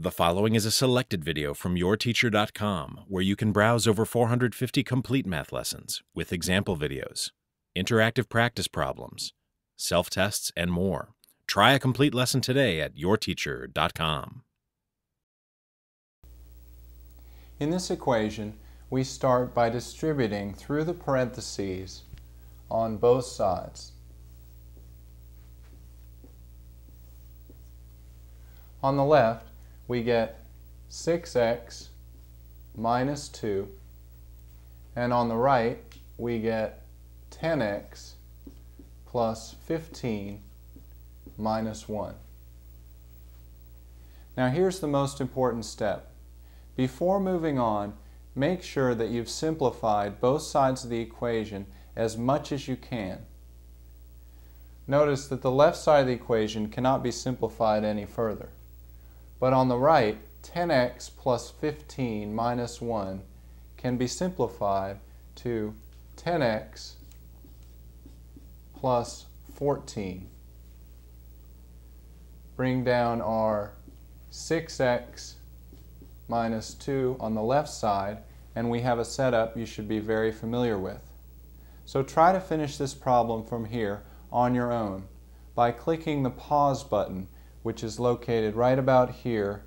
The following is a selected video from yourteacher.com where you can browse over 450 complete math lessons with example videos, interactive practice problems, self tests, and more. Try a complete lesson today at yourteacher.com. In this equation, we start by distributing through the parentheses on both sides. On the left, we get 6x minus 2, and on the right, we get 10x plus 15 minus 1. Now here's the most important step. Before moving on, make sure that you've simplified both sides of the equation as much as you can. Notice that the left side of the equation cannot be simplified any further. But on the right, 10x plus 15 minus 1 can be simplified to 10x plus 14. Bring down our 6x minus 2 on the left side, and we have a setup you should be very familiar with. So try to finish this problem from here on your own by clicking the pause button which is located right about here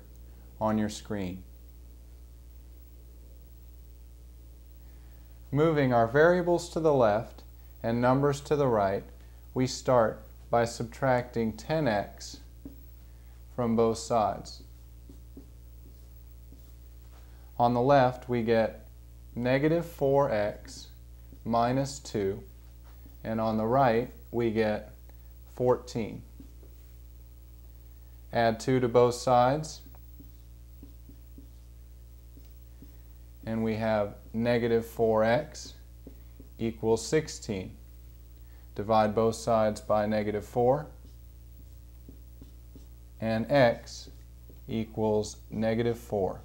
on your screen. Moving our variables to the left and numbers to the right, we start by subtracting 10x from both sides. On the left, we get negative 4x minus 2, and on the right, we get 14. Add 2 to both sides. And we have negative 4x equals 16. Divide both sides by negative 4. And x equals negative 4.